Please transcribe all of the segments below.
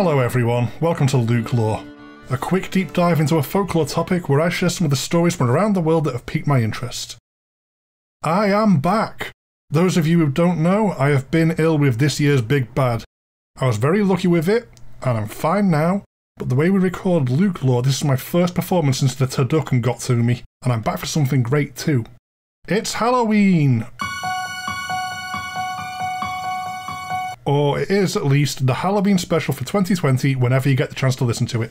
Hello, everyone. Welcome to Luke Lore, a quick deep dive into a folklore topic where I share some of the stories from around the world that have piqued my interest. I am back! Those of you who don't know, I have been ill with this year's Big Bad. I was very lucky with it, and I'm fine now, but the way we record Luke Lore, this is my first performance since the turducken got to me, and I'm back for something great too. It's Halloween! Or it is at least the Halloween special for 2020 whenever you get the chance to listen to it.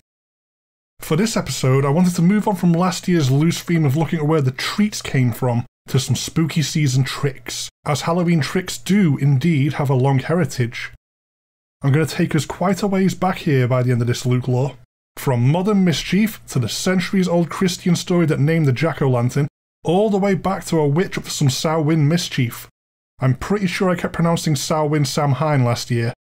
For this episode, I wanted to move on from last year's loose theme of looking at where the treats came from to some spooky season tricks, as Halloween tricks do indeed have a long heritage. I'm going to take us quite a ways back here by the end of this Luke lore. From modern mischief to the centuries old Christian story that named the jack o' lantern, all the way back to a witch up to some Samhain mischief. I'm pretty sure I kept pronouncing Samhain Samhain last year.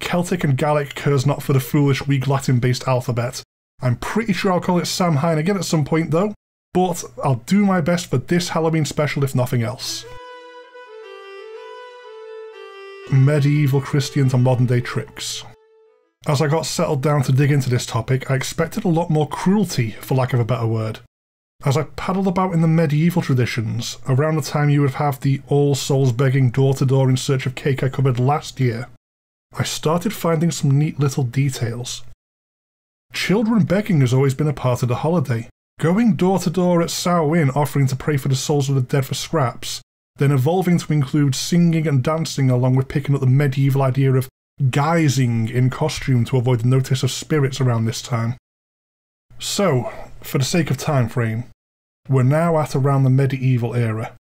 Celtic and Gaelic cares not for the foolish weak Latin based alphabet. I'm pretty sure I'll call it Samhain again at some point though, but I'll do my best for this Halloween special if nothing else. Medieval Christian to modern day tricks. As I got settled down to dig into this topic, I expected a lot more cruelty, for lack of a better word. As I paddled about in the medieval traditions, around the time you would have the All Souls begging door to door in search of cake I covered last year, I started finding some neat little details. Children begging has always been a part of the holiday. Going door to door at Samhain offering to pray for the souls of the dead for scraps, then evolving to include singing and dancing along with picking up the medieval idea of guising in costume to avoid the notice of spirits around this time. So, for the sake of time frame, we're now at around the medieval era,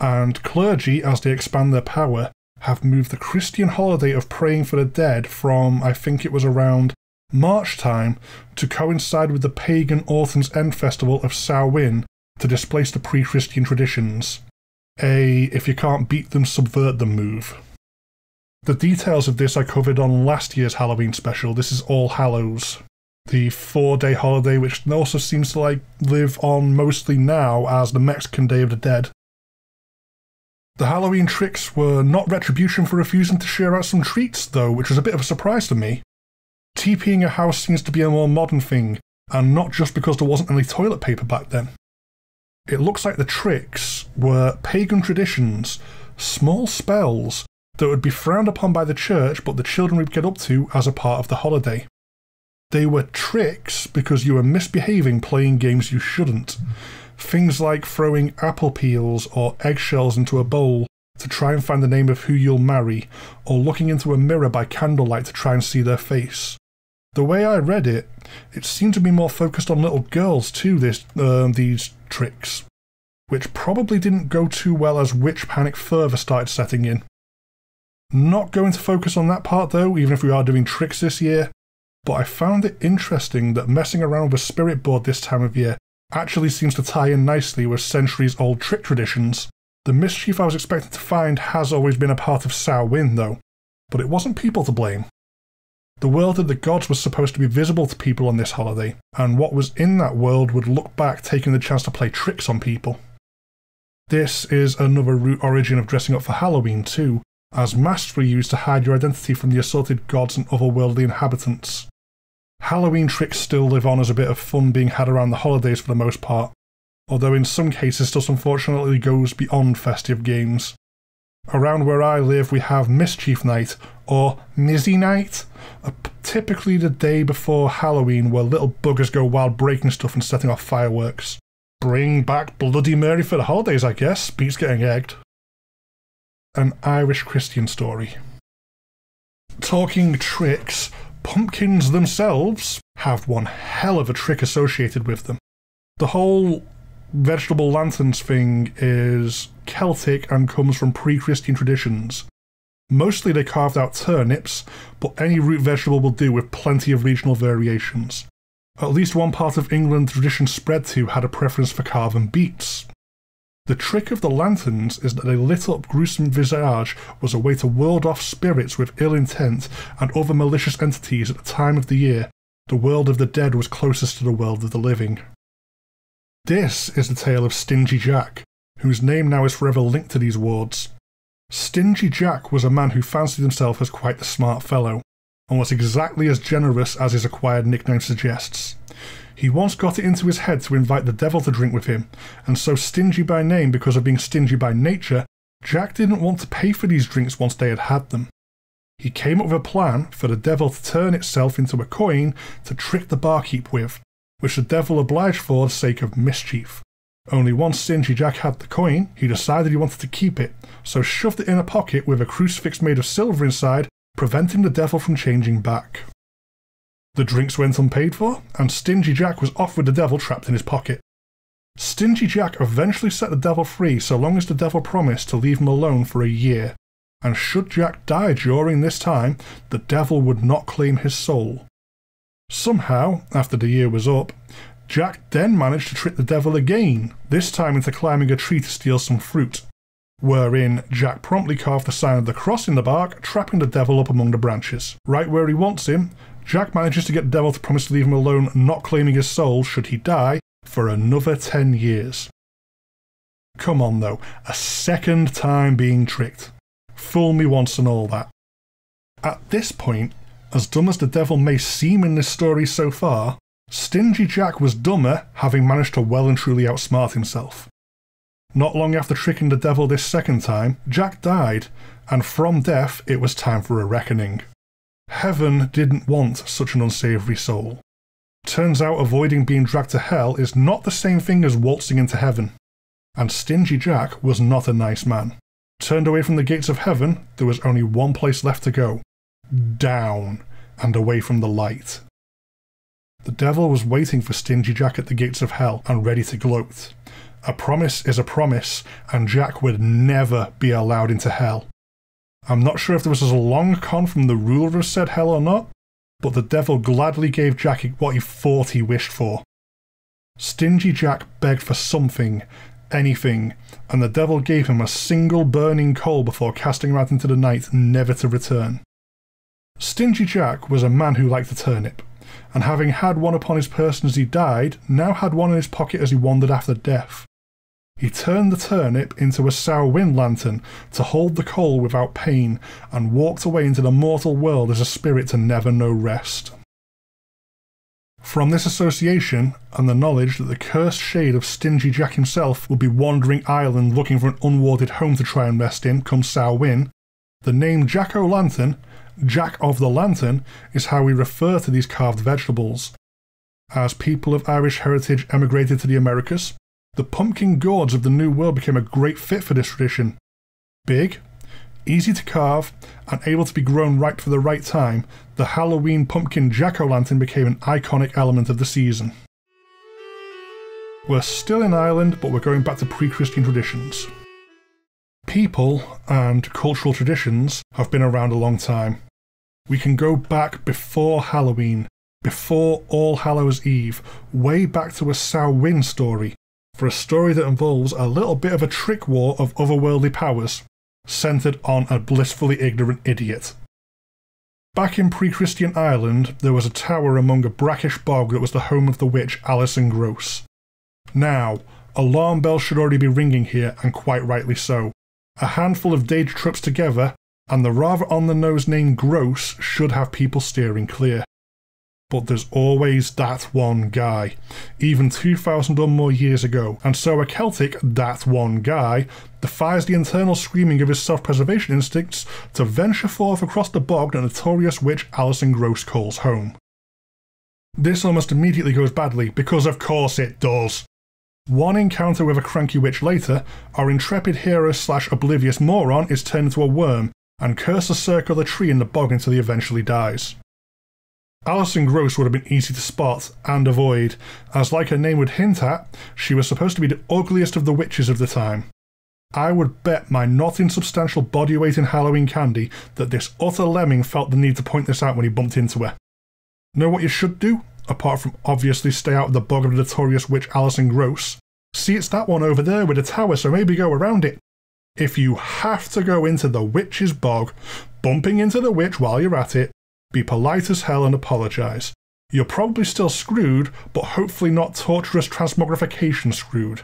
and clergy, as they expand their power, have moved the Christian holiday of praying for the dead from, I think it was around March time, to coincide with the pagan Autumn's End festival of Samhain to displace the pre Christian traditions. A if you can't beat them, subvert them move. The details of this I covered on last year's Halloween special. This is All Hallows the four day holiday, which also seems to like live on mostly now as the Mexican Day of the Dead. The Halloween tricks were not retribution for refusing to share out some treats, though, which was a bit of a surprise to me. TPing a house seems to be a more modern thing, and not just because there wasn't any toilet paper back then. It looks like the tricks were pagan traditions, small spells that would be frowned upon by the church, but the children would get up to as a part of the holiday. They were tricks because you were misbehaving playing games you shouldn't. Things like throwing apple peels or eggshells into a bowl to try and find the name of who you'll marry, or looking into a mirror by candlelight to try and see their face. The way I read it, it seemed to be more focused on little girls too. This uh, these tricks, which probably didn't go too well as witch panic further started setting in. Not going to focus on that part though, even if we are doing tricks this year but I found it interesting that messing around with a spirit board this time of year actually seems to tie in nicely with centuries old trick traditions. The mischief I was expecting to find has always been a part of Samhain, though, but it wasn't people to blame. The world of the gods was supposed to be visible to people on this holiday, and what was in that world would look back taking the chance to play tricks on people. This is another root origin of dressing up for Halloween, too, as masks were used to hide your identity from the assorted gods and otherworldly inhabitants. Halloween tricks still live on as a bit of fun being had around the holidays for the most part, although in some cases this unfortunately goes beyond festive games. Around where I live, we have Mischief Night, or Mizzy Night, typically the day before Halloween where little buggers go wild breaking stuff and setting off fireworks. Bring back Bloody Mary for the holidays, I guess. Beats getting egged. An Irish Christian story. Talking tricks, pumpkins themselves have one hell of a trick associated with them. The whole vegetable lanterns thing is Celtic and comes from pre Christian traditions. Mostly they carved out turnips, but any root vegetable will do with plenty of regional variations. At least one part of England tradition spread to had a preference for carving beets. The trick of the lanterns is that a lit up gruesome visage was a way to ward off spirits with ill intent and other malicious entities at the time of the year the world of the dead was closest to the world of the living. This is the tale of Stingy Jack, whose name now is forever linked to these wards. Stingy Jack was a man who fancied himself as quite the smart fellow. and was exactly as generous as his acquired nickname suggests. He once got it into his head to invite the devil to drink with him, and so stingy by name because of being stingy by nature, Jack didn't want to pay for these drinks once they had had them. He came up with a plan for the devil to turn itself into a coin to trick the barkeep with, which the devil obliged for the sake of mischief. Only once Stingy Jack had the coin, he decided he wanted to keep it, so shoved it in a pocket with a crucifix made of silver inside, preventing the devil from changing back. The drinks went unpaid for, and Stingy Jack was off with the devil trapped in his pocket. Stingy Jack eventually set the devil free so long as the devil promised to leave him alone for a year, and should Jack die during this time, the devil would not claim his soul. Somehow, after the year was up, Jack then managed to trick the devil again, this time into climbing a tree to steal some fruit, wherein Jack promptly carved the sign of the cross in the bark, trapping the devil up among the branches. Right where he wants him, Jack manages to get the devil to promise to leave him alone, not claiming his soul should he die, for another 10 years. Come on though, a second time being tricked. Fool me once and all that. At this point, as dumb as the devil may seem in this story so far, Stingy Jack was dumber, having managed to well and truly outsmart himself. Not long after tricking the devil this second time, Jack died, and from death it was time for a reckoning. Heaven didn't want such an unsavoury soul. Turns out avoiding being dragged to hell is not the same thing as waltzing into heaven. And Stingy Jack was not a nice man. Turned away from the gates of heaven, there was only one place left to go down and away from the light. The devil was waiting for Stingy Jack at the gates of hell and ready to gloat. A promise is a promise, and Jack would never be allowed into hell. I'm not sure if there was a long con from the ruler of said hell or not, but the devil gladly gave Jack what he thought he wished for. Stingy Jack begged for something, anything, and the devil gave him a single burning coal before casting him out into the night, never to return. Stingy Jack was a man who liked a turnip and having had one upon his person as he died, now had one in his pocket as he wandered after death. He turned the turnip into a sour wind lantern to hold the coal without pain, and walked away into the mortal world as a spirit to never know rest. From this association, and the knowledge that the cursed shade of Stingy Jack himself would be wandering Ireland looking for an unwarded home to try and rest in come Samhain, the name Jack o' Lantern Jack of the Lantern is how we refer to these carved vegetables. As people of Irish heritage emigrated to the Americas, the pumpkin gourds of the New World became a great fit for this tradition. Big, easy to carve, and able to be grown right for the right time, the Halloween pumpkin jack o' lantern became an iconic element of the season. We're still in Ireland, but we're going back to pre Christian traditions. People and cultural traditions have been around a long time. We can go back before Halloween, before All Hallows Eve, way back to a Samhain story, for a story that involves a little bit of a trick war of otherworldly powers, centered on a blissfully ignorant idiot. Back in pre Christian Ireland, there was a tower among a brackish bog that was the home of the witch Alison Gross. Now, alarm bells should already be ringing here, and quite rightly so. A handful of Daedra troops together, and the rather on the nose name Gross should have people steering clear. But there's always that one guy, even 2,000 or more years ago, and so a Celtic that one guy defies the internal screaming of his self preservation instincts to venture forth across the bog that notorious witch Alison Gross calls home. This almost immediately goes badly, because of course it does. One encounter with a cranky witch later, our intrepid hero slash oblivious moron is turned into a worm and curses circle the tree in the bog until he eventually dies. Alison Gross would have been easy to spot and avoid, as like her name would hint at, she was supposed to be the ugliest of the witches of the time. I would bet my not insubstantial body weight in Halloween candy that this utter lemming felt the need to point this out when he bumped into her. Know what you should do? apart from obviously stay out of the bog of the notorious witch Alison Gross. See, it's that one over there with a tower, so maybe go around it. If you have to go into the witch's bog, bumping into the witch while you're at it, be polite as hell and apologise. You're probably still screwed, but hopefully not torturous transmogrification screwed.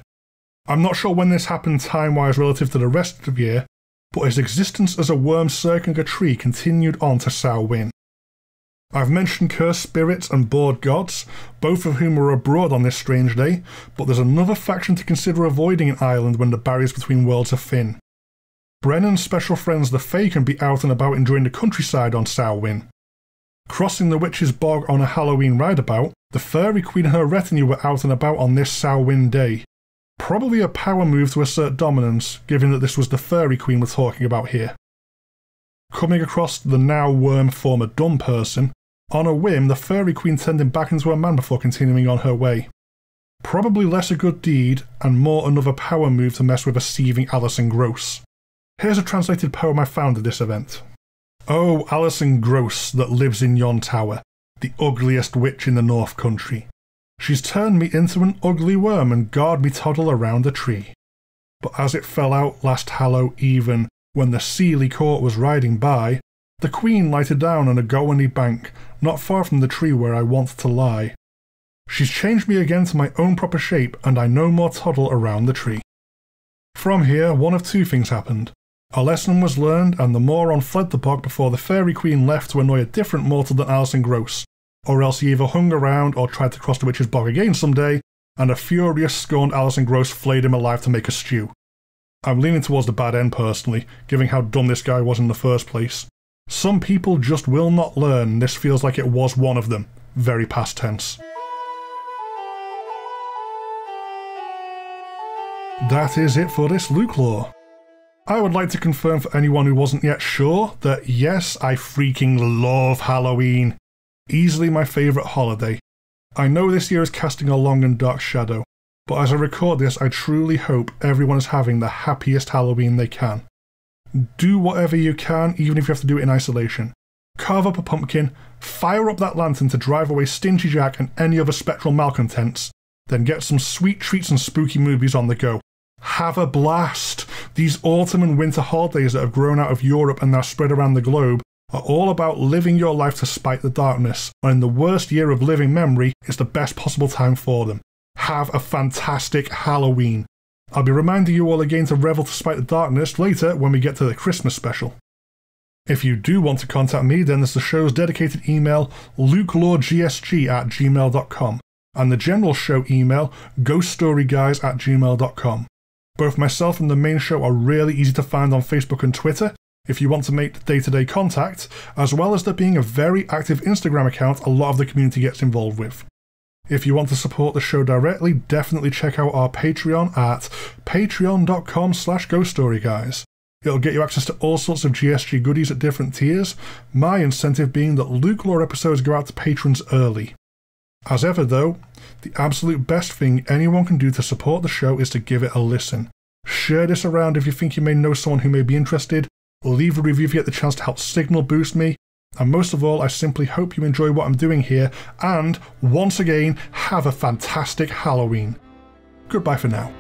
I'm not sure when this happened time wise relative to the rest of the year, but his existence as a worm circling a tree continued on to Samhain. I've mentioned cursed spirits and bored gods, both of whom were abroad on this strange day, but there's another faction to consider avoiding in Ireland when the barriers between worlds are thin. Brennan's special friends the Fae can be out and about enjoying the countryside on Samhain. Crossing the Witch's Bog on a Halloween rideabout, the Fairy Queen and her retinue were out and about on this Samhain day. Probably a power move to assert dominance, given that this was the Fairy Queen we're talking about here. Coming across the now worm former dumb person, on a whim, the Fairy Queen turned him back into a man before continuing on her way. Probably less a good deed, and more another power move to mess with a seething Alison Gross. Here's a translated poem I found at this event. Oh, Alison Gross that lives in yon tower, the ugliest witch in the North Country. She's turned me into an ugly worm and guard me toddle around the tree. But as it fell out last Hallow even, when the Seely court was riding by, the Queen lighted down on a gowany bank, not far from the tree where I want to lie. She's changed me again to my own proper shape, and I no more toddle around the tree. From here, one of two things happened. A lesson was learned, and the moron fled the bog before the Fairy Queen left to annoy a different mortal than Alison Gross, or else he either hung around or tried to cross the witch's bog again someday, and a furious, scorned Alison Gross flayed him alive to make a stew. I'm leaning towards the bad end personally, given how dumb this guy was in the first place. Some people just will not learn, this feels like it was one of them. Very past tense. That is it for this Luke lore. I would like to confirm for anyone who wasn't yet sure that yes, I freaking love Halloween. Easily my favourite holiday. I know this year is casting a long and dark shadow, but as I record this, I truly hope everyone is having the happiest Halloween they can. Do whatever you can, even if you have to do it in isolation. Carve up a pumpkin, fire up that lantern to drive away Stingy Jack and any other spectral malcontents, then get some sweet treats and spooky movies on the go. Have a blast! These autumn and winter holidays that have grown out of Europe and now spread around the globe are all about living your life to spite the darkness, and in the worst year of living memory, it's the best possible time for them. Have a fantastic Halloween. I'll be reminding you all again to revel to spite the darkness later when we get to the Christmas special. If you do want to contact me, then there's the show's dedicated email, lukeloregsg at gmail.com, and the general show email, ghoststoryguys at gmail.com. Both myself and the main show are really easy to find on Facebook and Twitter if you want to make day to day contact, as well as there being a very active Instagram account a lot of the community gets involved with. If you want to support the show directly, definitely check out our Patreon at patreon.com slash ghoststoryguys. It'll get you access to all sorts of GSG goodies at different tiers, my incentive being that Luke Lore episodes go out to patrons early. As ever though, the absolute best thing anyone can do to support the show is to give it a listen. Share this around if you think you may know someone who may be interested, leave a review if you get the chance to help signal boost me, and most of all, I simply hope you enjoy what I'm doing here, and once again, have a fantastic Halloween. Goodbye for now.